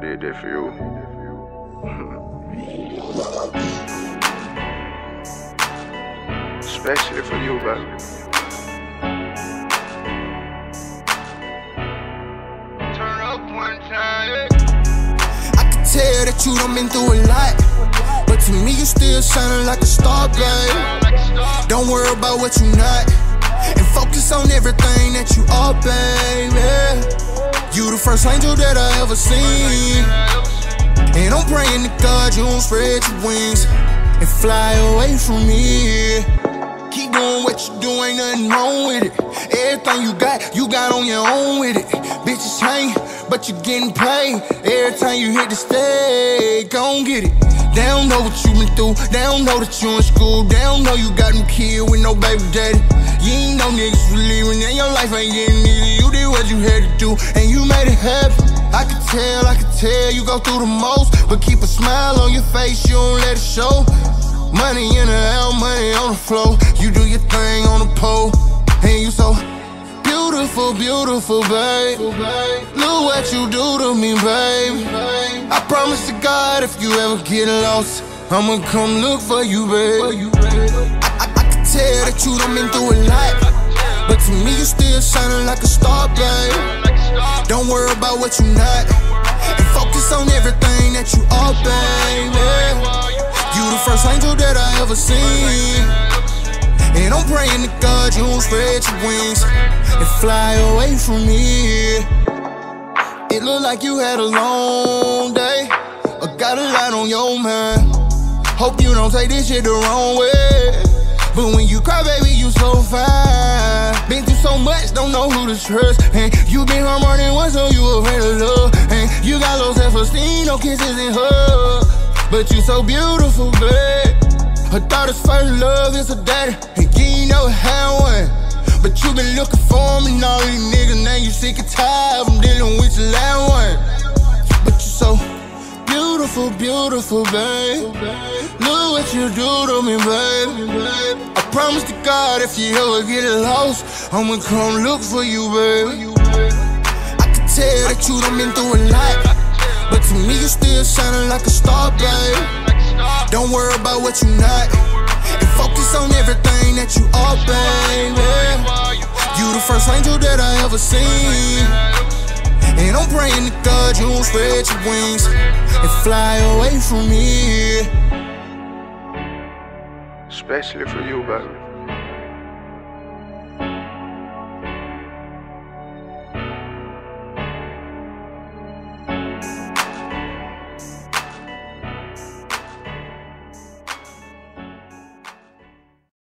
did that for you. Especially for you, baby. Turn up one time. I can tell that you done been through a lot. But to me, you still shining like a star, babe. Don't worry about what you not. And focus on everything that you are, baby. You the first angel that I ever seen. And I'm praying to God you don't spread your wings and fly away from me. Keep doing what you do, ain't nothing wrong with it. Everything you got, you got on your own with it. Bitches hang, but you getting paid. Every time you hit the stage, gon' get it. They don't know what you been through, they don't know that you in school, they don't know you got them kids with no baby daddy. You ain't know niggas was leaving, and your life ain't getting easy. You did what you had to do, and you made it happen. I can tell, I can tell you go through the most, but keep a smile on your face, you don't let it show. Money in the air, money on the floor. You do your thing on the pole, and you so beautiful, beautiful, babe. Look what you do to me, babe. I promise to God, if you ever get lost, I'ma come look for you, babe. I, I, I can tell that you done been through a lot, but to me you still shining like a star, babe. Don't worry about what you not, and focus on everything that you are, baby. You the first angel that I ever seen. And I'm praying to God you don't spread your wings and fly away from me. It look like you had a long day, or got a lot on your mind. Hope you don't take this shit the wrong way. But when you cry, baby, you so fine. Been through so much, don't know who to trust. And you been hurt more than once, so you afraid of love. And you got low self-esteem, no kisses and hugs. But you so beautiful, babe. I daughter's first love, it's a daddy. And you ain't never had one. But you been looking for me and all these niggas. Now you sick and tired from dealing with your last one. But you so beautiful, beautiful, babe. Look what you do to me, babe. I promise to God if you ever get lost, I'ma come look for you, babe. I can tell that you done been through a lot. But to me, you still shining like a star, babe. Don't worry about what you not. And focus on everything that you are, baby. You the first angel that I ever seen. And I'm praying to God you don't spread your wings and fly away from me. Especially for you, baby.